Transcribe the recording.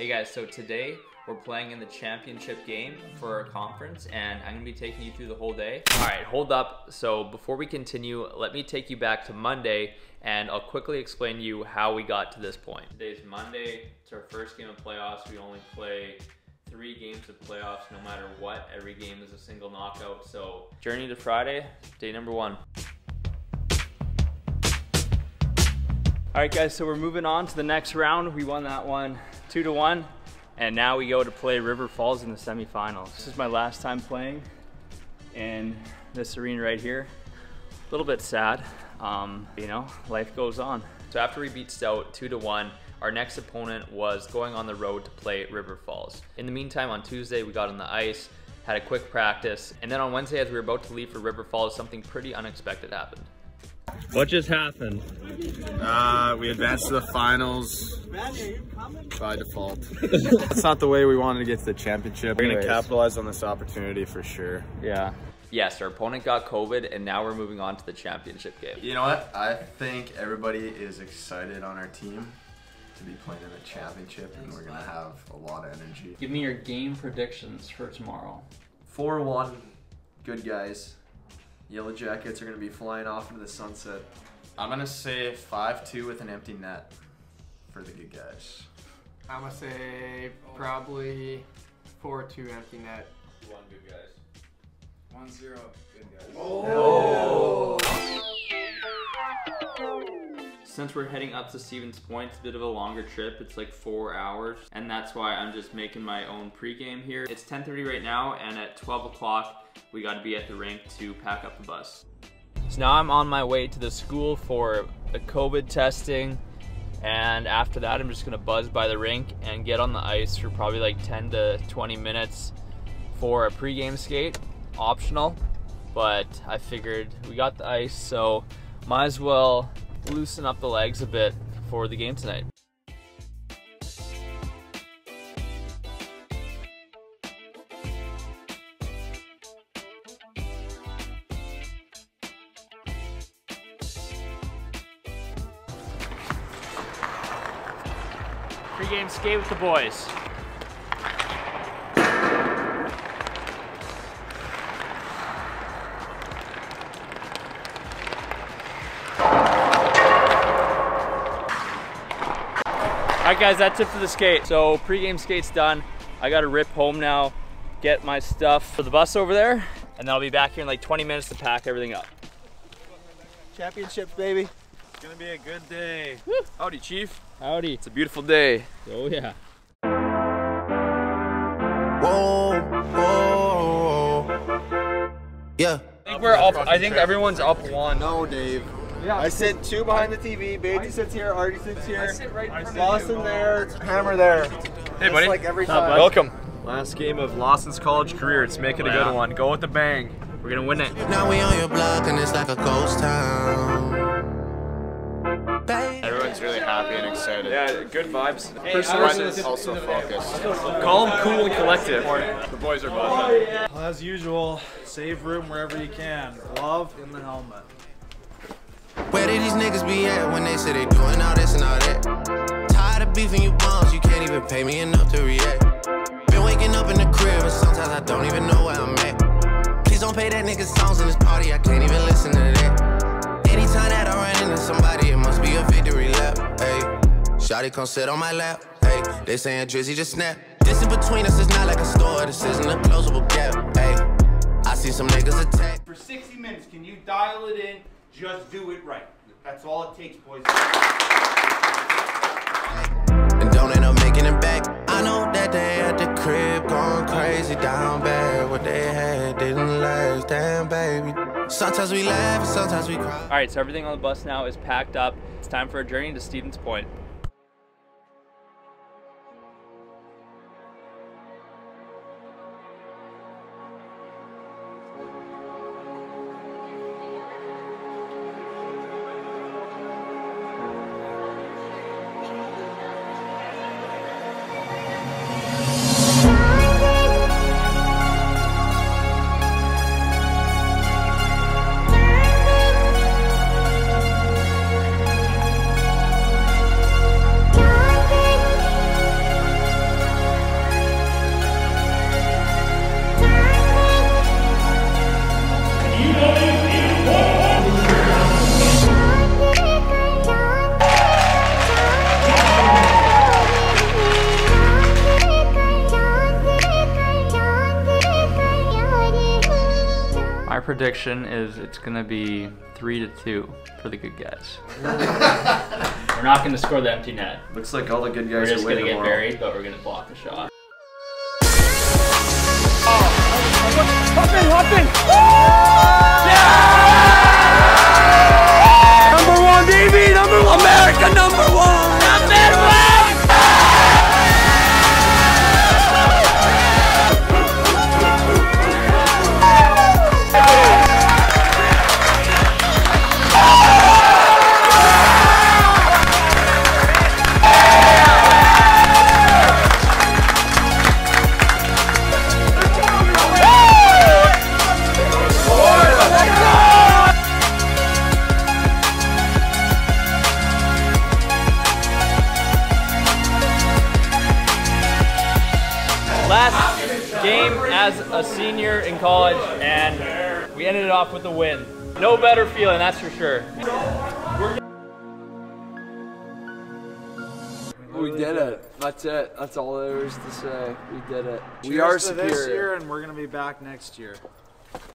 Hey guys, so today we're playing in the championship game for our conference and I'm gonna be taking you through the whole day. All right, hold up. So before we continue, let me take you back to Monday and I'll quickly explain to you how we got to this point. Today's Monday, it's our first game of playoffs. We only play three games of playoffs no matter what. Every game is a single knockout. So journey to Friday, day number one. All right, guys, so we're moving on to the next round. We won that one two to one, and now we go to play River Falls in the semifinals. This is my last time playing in this arena right here. A little bit sad, um, you know, life goes on. So after we beat Stout two to one, our next opponent was going on the road to play River Falls. In the meantime, on Tuesday, we got on the ice, had a quick practice, and then on Wednesday, as we were about to leave for River Falls, something pretty unexpected happened. What just happened? Uh, we advanced to the finals by default. That's not the way we wanted to get to the championship. We're going to capitalize on this opportunity for sure. Yeah. Yes, our opponent got COVID, and now we're moving on to the championship game. You know what? I think everybody is excited on our team to be playing in the championship, and we're going to have a lot of energy. Give me your game predictions for tomorrow. 4 1, good guys. Yellow Jackets are going to be flying off into the sunset. I'm going to say 5-2 with an empty net for the good guys. I'm going to say probably 4-2 empty net. One good guys. 1-0 good guys. Oh. Since we're heading up to Stevens Point, it's a bit of a longer trip. It's like four hours, and that's why I'm just making my own pregame here. It's 10.30 right now, and at 12 o'clock, we gotta be at the rink to pack up the bus. So now I'm on my way to the school for the COVID testing, and after that, I'm just gonna buzz by the rink and get on the ice for probably like 10 to 20 minutes for a pregame skate, optional. But I figured we got the ice, so might as well loosen up the legs a bit for the game tonight. Pre-game skate with the boys. All right, guys, that's it for the skate. So pre-game skate's done. I gotta rip home now, get my stuff for the bus over there, and then I'll be back here in like 20 minutes to pack everything up. Championships, baby. It's going to be a good day. Woo. Howdy, Chief. Howdy. It's a beautiful day. Oh, yeah. Whoa, whoa, Yeah. I think we're up, I think everyone's up one. No, Dave. Yeah. I sit two behind the TV. Beatty sits here. Artie sits here. I sit right Lawson there. Hammer there. Hey, buddy. like every time. Welcome. Last game of Lawson's college career. Let's make it a good one. Go with the bang. We're gonna win it. Now we on your block and it's like a ghost town. Baby. Really happy and excited. Yeah, good vibes. Everyone's also focused. Calm, cool, and collective. The boys are buzzing. As usual, save room wherever you can. Glove in the helmet. Where did these niggas be at when they say they doing all this and all that? Tired of beefing you bums, you can't even pay me enough to react. Been waking up in the crib and sometimes I don't even know where I'm at. Please don't pay that nigga songs in this party, I can't even listen to that. Anytime that I run Shotty come sit on my lap. Hey, they saying Drizzy just snap. This in between us is not like a store, this isn't a closable gap. Hey, I see some niggas attack. For 60 minutes, can you dial it in? Just do it right. That's all it takes, boys. and don't end up making it back. I know that they at the crib going crazy down bad. What they had didn't last, damn baby. Sometimes we laugh, sometimes we cry. All right, so everything on the bus now is packed up. It's time for a journey to Stevens Point. Prediction is it's gonna be three to two for the good guys. we're not gonna score the empty net. Looks like all the good We're guys just are gonna winning get tomorrow. buried, but we're gonna block the shot. Oh, Number game as a senior in college, and we ended it off with a win. No better feeling, that's for sure. We did it. That's it. That's all there is to say. We did it. We Cheers are to superior. this year, and we're gonna be back next year.